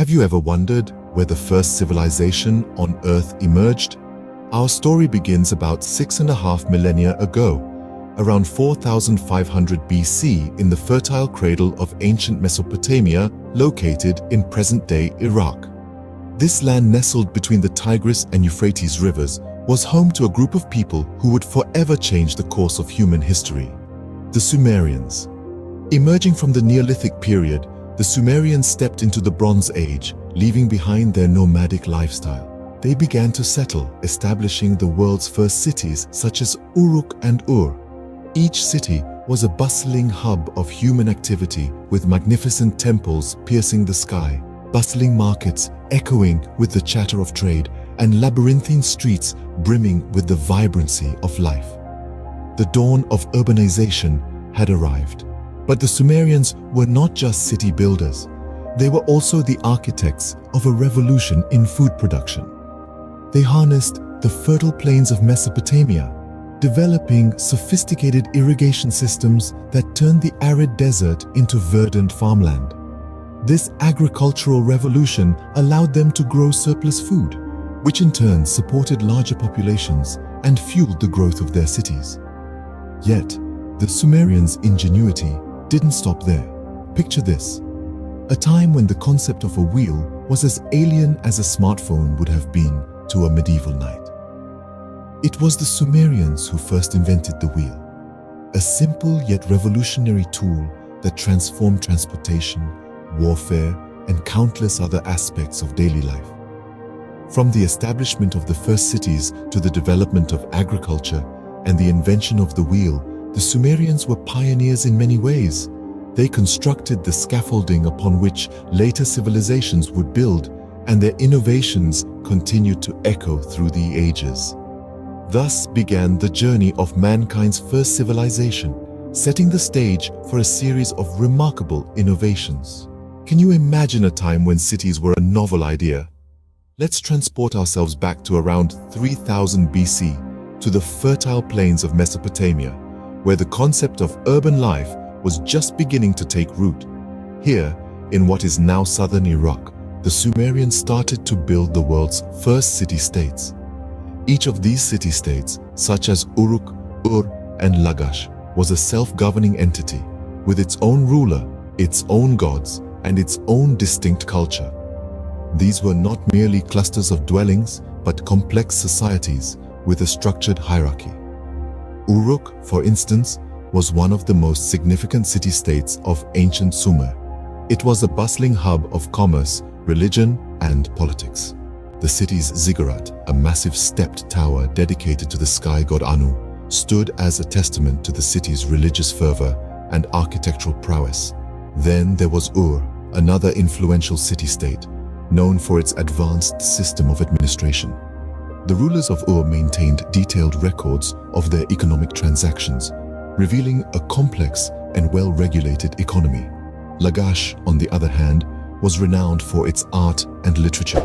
Have you ever wondered where the first civilization on Earth emerged? Our story begins about six and a half millennia ago, around 4500 BC in the fertile cradle of ancient Mesopotamia located in present-day Iraq. This land nestled between the Tigris and Euphrates rivers was home to a group of people who would forever change the course of human history, the Sumerians. Emerging from the Neolithic period, the Sumerians stepped into the Bronze Age, leaving behind their nomadic lifestyle. They began to settle, establishing the world's first cities such as Uruk and Ur. Each city was a bustling hub of human activity with magnificent temples piercing the sky, bustling markets echoing with the chatter of trade, and labyrinthine streets brimming with the vibrancy of life. The dawn of urbanization had arrived. But the Sumerians were not just city builders. They were also the architects of a revolution in food production. They harnessed the fertile plains of Mesopotamia, developing sophisticated irrigation systems that turned the arid desert into verdant farmland. This agricultural revolution allowed them to grow surplus food, which in turn supported larger populations and fueled the growth of their cities. Yet, the Sumerians' ingenuity didn't stop there. Picture this. A time when the concept of a wheel was as alien as a smartphone would have been to a medieval knight. It was the Sumerians who first invented the wheel, a simple yet revolutionary tool that transformed transportation, warfare, and countless other aspects of daily life. From the establishment of the first cities to the development of agriculture and the invention of the wheel, the Sumerians were pioneers in many ways. They constructed the scaffolding upon which later civilizations would build, and their innovations continued to echo through the ages. Thus began the journey of mankind's first civilization, setting the stage for a series of remarkable innovations. Can you imagine a time when cities were a novel idea? Let's transport ourselves back to around 3000 BC to the fertile plains of Mesopotamia, where the concept of urban life was just beginning to take root. Here, in what is now southern Iraq, the Sumerians started to build the world's first city-states. Each of these city-states, such as Uruk, Ur, and Lagash, was a self-governing entity with its own ruler, its own gods, and its own distinct culture. These were not merely clusters of dwellings, but complex societies with a structured hierarchy. Uruk, for instance, was one of the most significant city-states of ancient Sumer. It was a bustling hub of commerce, religion, and politics. The city's ziggurat, a massive stepped tower dedicated to the sky god Anu, stood as a testament to the city's religious fervor and architectural prowess. Then there was Ur, another influential city-state, known for its advanced system of administration. The rulers of Ur maintained detailed records of their economic transactions, revealing a complex and well-regulated economy. Lagash, on the other hand, was renowned for its art and literature.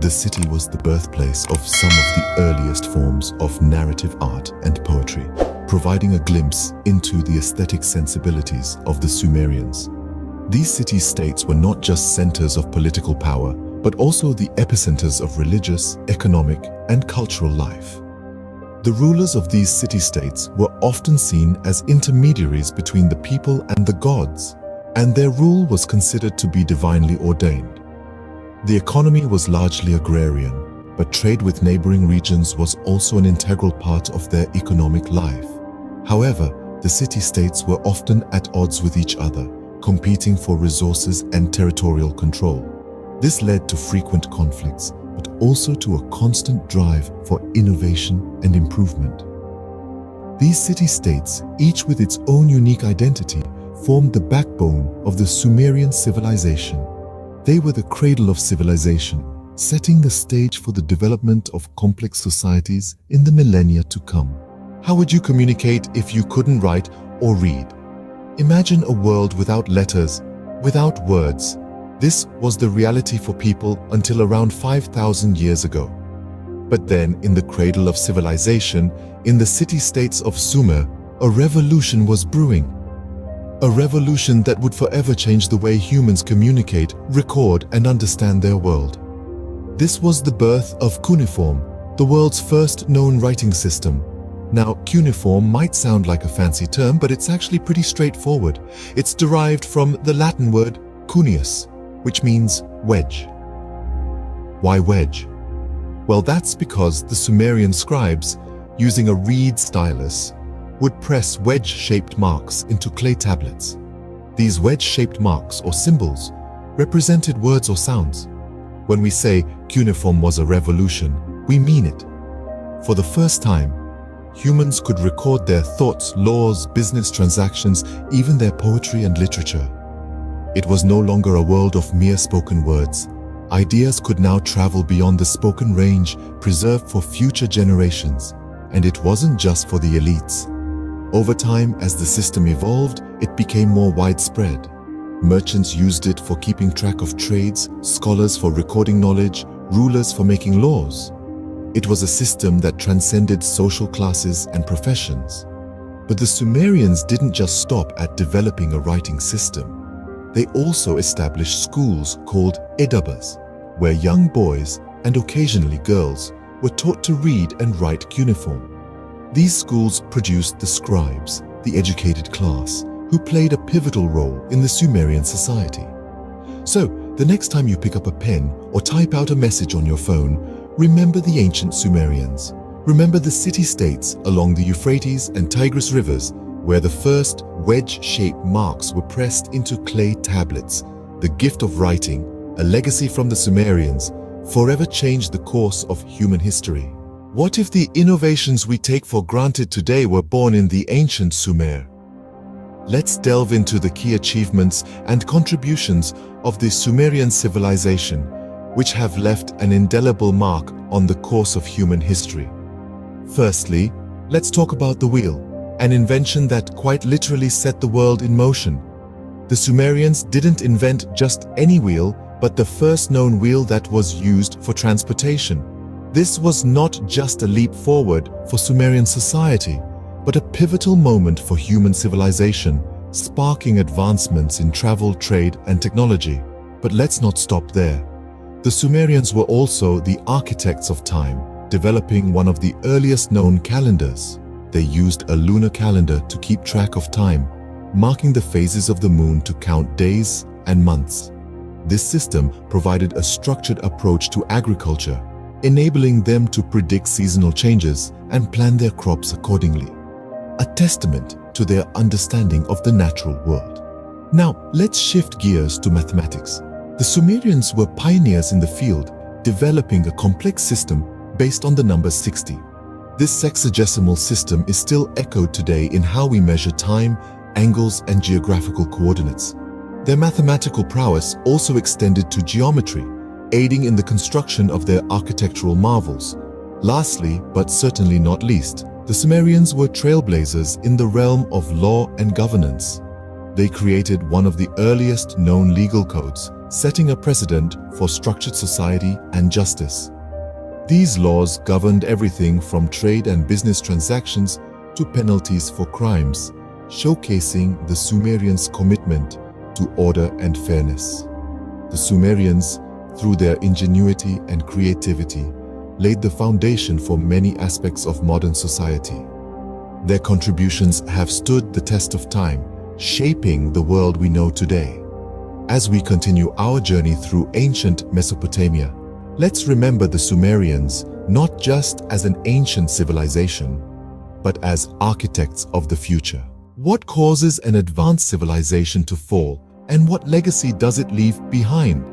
The city was the birthplace of some of the earliest forms of narrative art and poetry, providing a glimpse into the aesthetic sensibilities of the Sumerians. These city-states were not just centers of political power, but also the epicenters of religious, economic, and cultural life. The rulers of these city-states were often seen as intermediaries between the people and the gods, and their rule was considered to be divinely ordained. The economy was largely agrarian, but trade with neighboring regions was also an integral part of their economic life. However, the city-states were often at odds with each other, competing for resources and territorial control. This led to frequent conflicts, but also to a constant drive for innovation and improvement. These city-states, each with its own unique identity, formed the backbone of the Sumerian civilization. They were the cradle of civilization, setting the stage for the development of complex societies in the millennia to come. How would you communicate if you couldn't write or read? Imagine a world without letters, without words, this was the reality for people until around 5,000 years ago. But then, in the cradle of civilization, in the city-states of Sumer, a revolution was brewing. a revolution that would forever change the way humans communicate, record, and understand their world. This was the birth of cuneiform, the world's first known writing system. Now, cuneiform might sound like a fancy term, but it's actually pretty straightforward. It's derived from the Latin word cuneus, which means wedge. Why wedge? Well, that's because the Sumerian scribes, using a reed stylus, would press wedge-shaped marks into clay tablets. These wedge-shaped marks or symbols represented words or sounds. When we say cuneiform was a revolution, we mean it. For the first time, humans could record their thoughts, laws, business transactions, even their poetry and literature. It was no longer a world of mere spoken words. Ideas could now travel beyond the spoken range, preserved for future generations. And it wasn't just for the elites. Over time, as the system evolved, it became more widespread. Merchants used it for keeping track of trades, scholars for recording knowledge, rulers for making laws. It was a system that transcended social classes and professions. But the Sumerians didn't just stop at developing a writing system. They also established schools called Edubbas, where young boys and occasionally girls were taught to read and write cuneiform. These schools produced the scribes, the educated class, who played a pivotal role in the Sumerian society. So, the next time you pick up a pen or type out a message on your phone, remember the ancient Sumerians. Remember the city-states along the Euphrates and Tigris rivers where the first wedge-shaped marks were pressed into clay tablets. The gift of writing, a legacy from the Sumerians, forever changed the course of human history. What if the innovations we take for granted today were born in the ancient Sumer? Let's delve into the key achievements and contributions of the Sumerian civilization, which have left an indelible mark on the course of human history. Firstly, let's talk about the wheel, an invention that quite literally set the world in motion. The Sumerians didn't invent just any wheel, but the first known wheel that was used for transportation. This was not just a leap forward for Sumerian society, but a pivotal moment for human civilization, sparking advancements in travel, trade, and technology. But let's not stop there. The Sumerians were also the architects of time, developing one of the earliest known calendars. They used a lunar calendar to keep track of time, marking the phases of the moon to count days and months. This system provided a structured approach to agriculture, enabling them to predict seasonal changes and plan their crops accordingly. A testament to their understanding of the natural world. Now, let's shift gears to mathematics. The Sumerians were pioneers in the field, developing a complex system based on the number 60. This sexagesimal system is still echoed today in how we measure time, angles, and geographical coordinates. Their mathematical prowess also extended to geometry, aiding in the construction of their architectural marvels. Lastly, but certainly not least, the Sumerians were trailblazers in the realm of law and governance. They created one of the earliest known legal codes, setting a precedent for structured society and justice. These laws governed everything from trade and business transactions to penalties for crimes, showcasing the Sumerians' commitment to order and fairness. The Sumerians through their ingenuity and creativity, laid the foundation for many aspects of modern society. Their contributions have stood the test of time, shaping the world we know today. As we continue our journey through ancient Mesopotamia, let's remember the Sumerians not just as an ancient civilization, but as architects of the future. What causes an advanced civilization to fall, and what legacy does it leave behind?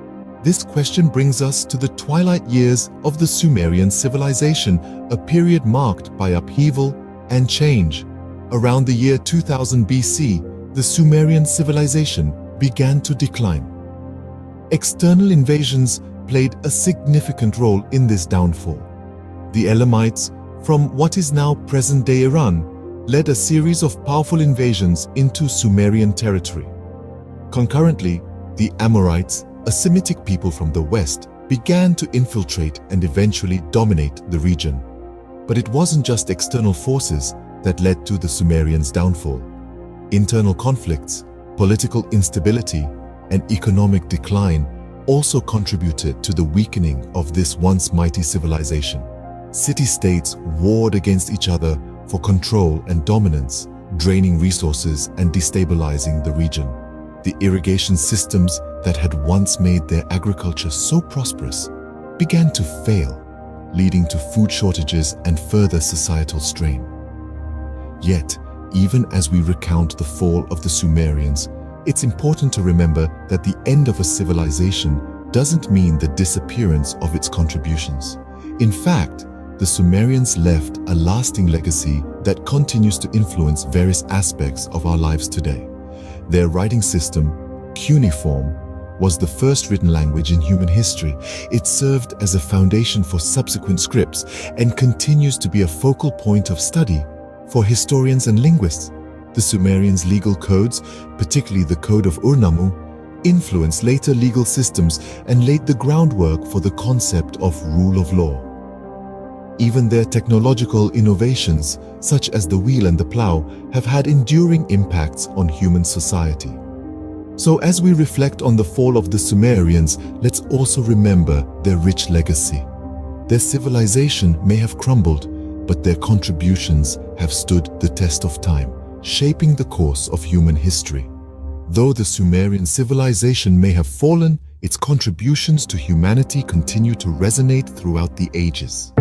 This question brings us to the twilight years of the Sumerian civilization, a period marked by upheaval and change. Around the year 2000 BC, the Sumerian civilization began to decline. External invasions played a significant role in this downfall. The Elamites, from what is now present-day Iran, led a series of powerful invasions into Sumerian territory. Concurrently, the Amorites a Semitic people from the west began to infiltrate and eventually dominate the region. But it wasn't just external forces that led to the Sumerians' downfall. Internal conflicts, Political instability and economic decline also contributed to the weakening of this once mighty civilization. City-states warred against each other for control and dominance, draining resources and destabilizing the region. The irrigation systems that had once made their agriculture so prosperous began to fail, leading to food shortages and further societal strain. Yet, even as we recount the fall of the Sumerians, it's important to remember that the end of a civilization doesn't mean the disappearance of its contributions. In fact, the Sumerians left a lasting legacy that continues to influence various aspects of our lives today. Their writing system, cuneiform, was the first written language in human history. It served as a foundation for subsequent scripts and continues to be a focal point of study for historians and linguists. The Sumerians' legal codes, particularly the Code of Ur-Nammu, influenced later legal systems and laid the groundwork for the concept of rule of law. Even their technological innovations, such as the wheel and the plow, have had enduring impacts on human society. So as we reflect on the fall of the Sumerians, let's also remember their rich legacy. Their civilization may have crumbled, but their contributions have stood the test of time, shaping the course of human history. Though the Sumerian civilization may have fallen, its contributions to humanity continue to resonate throughout the ages.